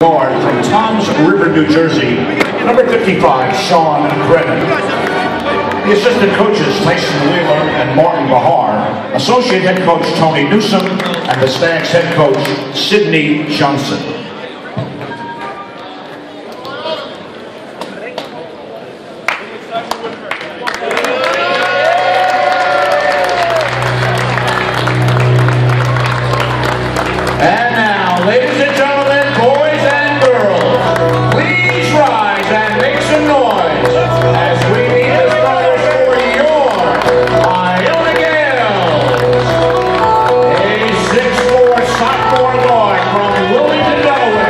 guard from Toms River, New Jersey, number 55, Sean Brennan. The assistant coaches, Tyson Wheeler and Martin Bahar, associate head coach Tony Newsom, and the Stags head coach, Sydney Johnson. Thank you. Boy from Wilmington, Delaware.